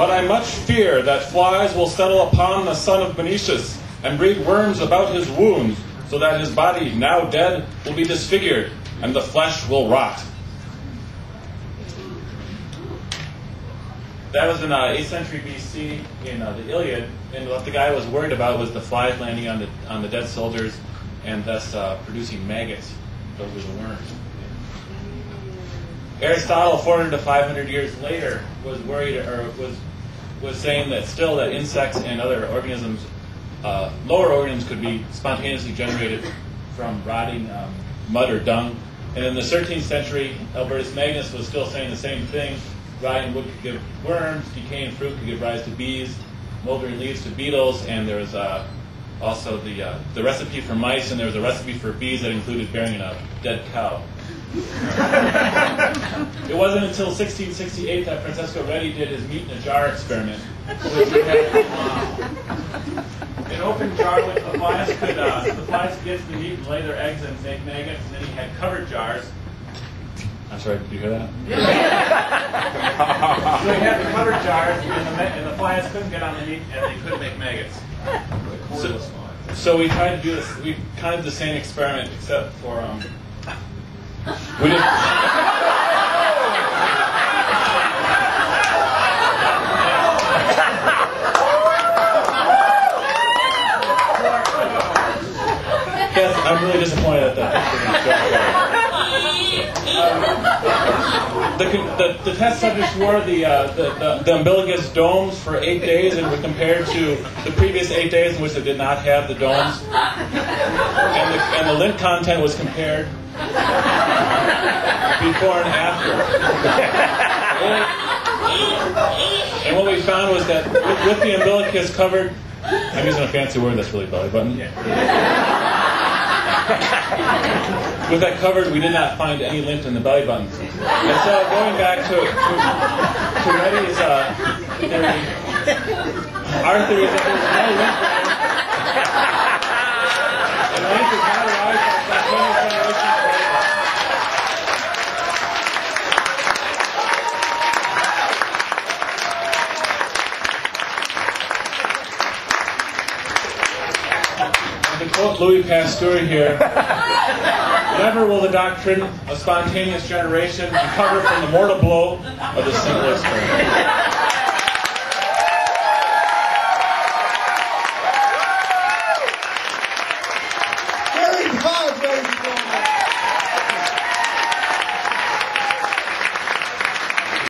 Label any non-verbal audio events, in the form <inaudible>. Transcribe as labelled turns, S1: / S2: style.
S1: But I much fear that flies will settle upon the son of Menoetius and breed worms about his wounds, so that his body, now dead, will be disfigured, and the flesh will rot. That was in uh, 8th century BC in uh, the Iliad, and what the guy was worried about was the flies landing on the on the dead soldiers, and thus uh, producing maggots. Those are the worms. Aristotle, 400 to 500 years later, was worried or was was saying that still that insects and other organisms, uh, lower organisms, could be spontaneously generated from rotting um, mud or dung. And in the 13th century, Albertus Magnus was still saying the same thing. Rotting wood could give worms, decaying fruit could give rise to bees, moldering leaves to beetles, and there was uh, also the uh, the recipe for mice, and there was a recipe for bees that included burying a dead cow. it wasn't until 1668 that Francesco Redi did his meat in a jar experiment. Which had, uh, an open jar with the flies could uh, the flies could get to the meat and lay their eggs and make maggots, and then he had covered jars. Sorry, did you hear that? so <laughs> he had the covered jars, and the, and the flies couldn't get on the meat, and they couldn't make maggots. So, so we tried to do this. We kind of did the same experiment, except for um, we didn't. <laughs> Yes, I'm really disappointed at that. The, the, the, test subjects wore the, uh, the, the, the, umbilicus domes for eight days and were compared to the previous eight days in which they did not have the domes. And the, and the lint content was compared before and after. and what we found was that with, with, the umbilicus covered, I'm using a fancy word that's really belly button. With that covered, we did not find any lint in the belly button. And so going back to, to, to Redi's uh, theory, our theory is that there's no lint To quote Louis Pasteur here, never will the doctrine of spontaneous generation recover from the mortal blow of the simplest.